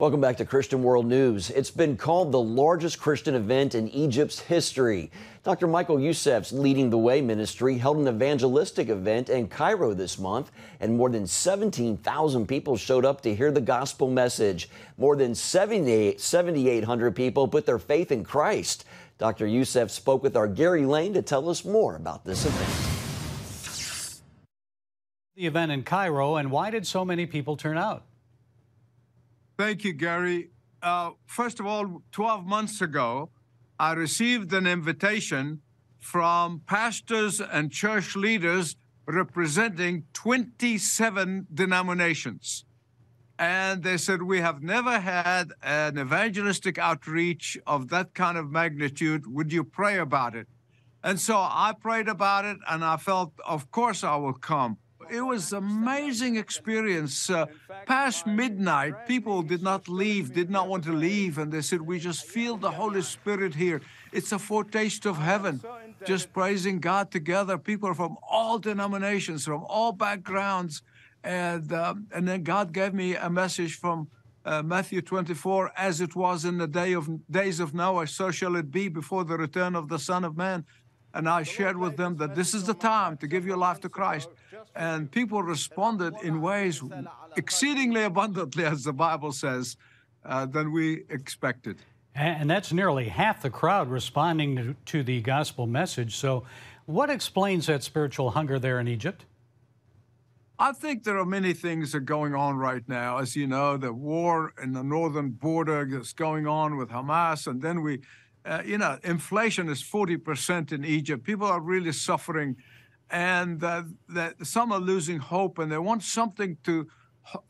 Welcome back to Christian World News. It's been called the largest Christian event in Egypt's history. Dr. Michael Youssef's Leading the Way ministry held an evangelistic event in Cairo this month, and more than 17,000 people showed up to hear the gospel message. More than 7,800 people put their faith in Christ. Dr. Youssef spoke with our Gary Lane to tell us more about this event. The event in Cairo, and why did so many people turn out? Thank you, Gary. Uh, first of all, 12 months ago, I received an invitation from pastors and church leaders representing 27 denominations. And they said, We have never had an evangelistic outreach of that kind of magnitude. Would you pray about it? And so I prayed about it, and I felt, Of course, I will come. It was amazing experience. Uh, past midnight, people did not leave, did not want to leave, and they said, "We just feel the Holy Spirit here. It's a foretaste of heaven." Just praising God together. People from all denominations, from all backgrounds, and um, and then God gave me a message from uh, Matthew 24, as it was in the day of days of Noah, so shall it be before the return of the Son of Man. And I shared with them that this is the time to give your life to Christ. And people responded in ways exceedingly abundantly, as the Bible says, uh, than we expected. And that's nearly half the crowd responding to, to the gospel message. So, what explains that spiritual hunger there in Egypt? I think there are many things that are going on right now. As you know, the war in the northern border is going on with Hamas, and then we, uh, you know, inflation is 40% in Egypt. People are really suffering and uh, that some are losing hope and they want something to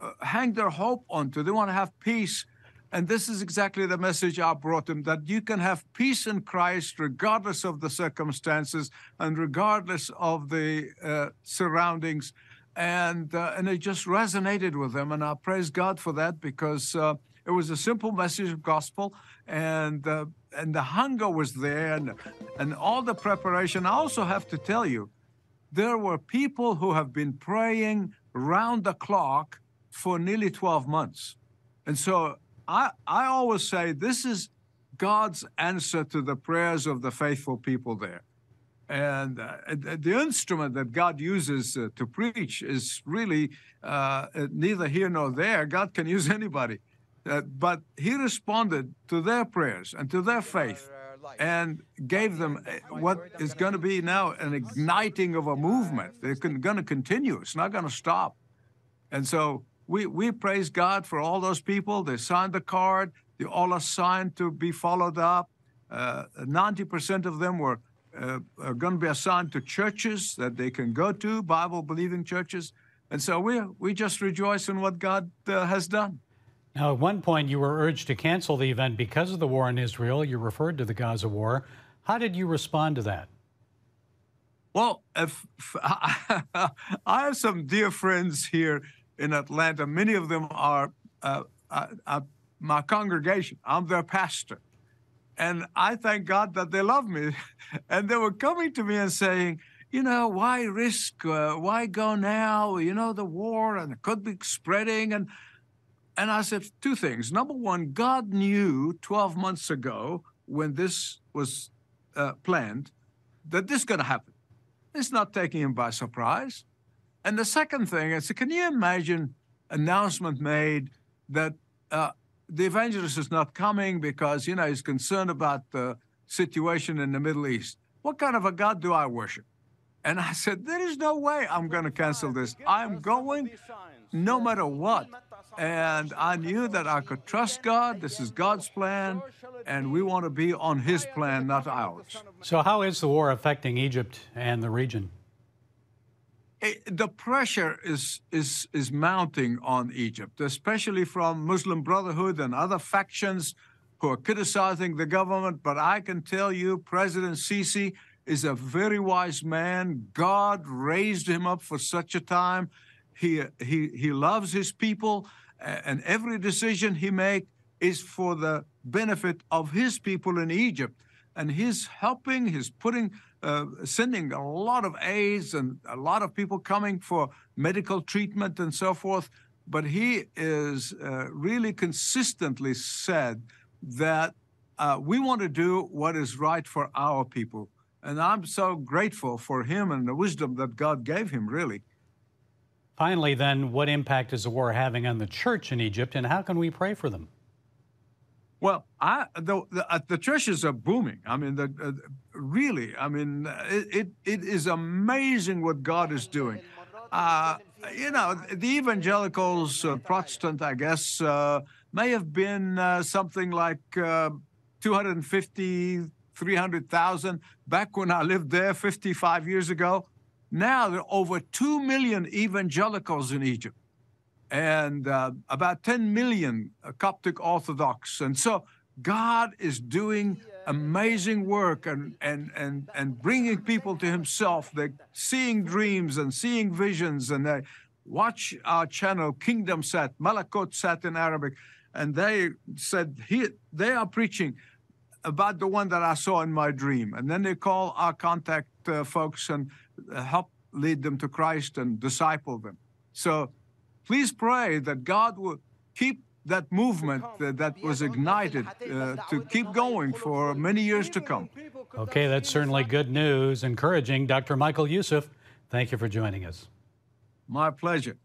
uh, hang their hope onto. They want to have peace. And this is exactly the message I brought them that you can have peace in Christ regardless of the circumstances and regardless of the uh, surroundings. And, uh, and it just resonated with them. And I praise God for that because uh, it was a simple message of gospel. And, uh, and the hunger was there and, and all the preparation. I also have to tell you, there were people who have been praying round the clock for nearly 12 months. And so I, I always say this is God's answer to the prayers of the faithful people there. And uh, the instrument that God uses uh, to preach is really uh, neither here nor there. God can use anybody. Uh, but He responded to their prayers and to their faith and gave them eh, what is going to be now an igniting of a movement. They're going to continue. It's not going to stop. And so we, we praise God for all those people. They signed the card. They all are signed to be followed up. Uh, 90% of them were uh, going to be assigned to churches that they can go to, Bible believing churches. And so we, we just rejoice in what God uh, has done. Now, at one point, you were urged to cancel the event because of the war in Israel. You referred to the Gaza war. How did you respond to that? Well, if, I have some dear friends here in Atlanta. Many of them are uh, uh, uh, my congregation. I'm their pastor. And I thank God that they love me. and they were coming to me and saying, you know, why risk? Uh, why go now? You know, the war and it could be spreading. And and I said two things. Number one, God knew 12 months ago when this was uh, planned that this is going to happen. It's not taking him by surprise. And the second thing is, can you imagine announcement made that uh, the evangelist is not coming because you know he's concerned about the situation in the Middle East? What kind of a God do I worship? And I said, there is no way I'm going to cancel this. I'm going no matter what. And I knew that I could trust God. This is God's plan, and we want to be on His plan, not ours. So, how is the war affecting Egypt and the region? It, the pressure is, is, is mounting on Egypt, especially from Muslim Brotherhood and other factions who are criticizing the government. But I can tell you, President Sisi is a very wise man. God raised him up for such a time. He, he, he loves his people and every decision he makes is for the benefit of his people in Egypt. And he's helping, he's putting, uh, sending a lot of aids and a lot of people coming for medical treatment and so forth. but he is uh, really consistently said that uh, we want to do what is right for our people. And I'm so grateful for him and the wisdom that God gave him, really. Finally, then, what impact is the war having on the church in Egypt, and how can we pray for them? Well, I, the, the, uh, the churches are booming. I mean, the, uh, really, I mean, it, it, it is amazing what God is doing. Uh, you know, the evangelicals, uh, Protestant, I guess, uh, may have been uh, something like 250, 300,000 back when I lived there 55 years ago. Now there are over 2 million evangelicals in Egypt and uh, about 10 million Coptic Orthodox. And so God is doing amazing work and, and, and, and bringing people to Himself. They're seeing dreams and seeing visions, and they watch our channel, Kingdom Sat, Malakot Sat in Arabic, and they said, he, they are preaching about the one that I saw in my dream. And then they call our contact uh, folks and uh, help lead them to Christ and disciple them. So please pray that God will keep that movement uh, that was ignited uh, to keep going for many years to come. Okay, that's certainly good news, encouraging. Dr. Michael Youssef, thank you for joining us. My pleasure.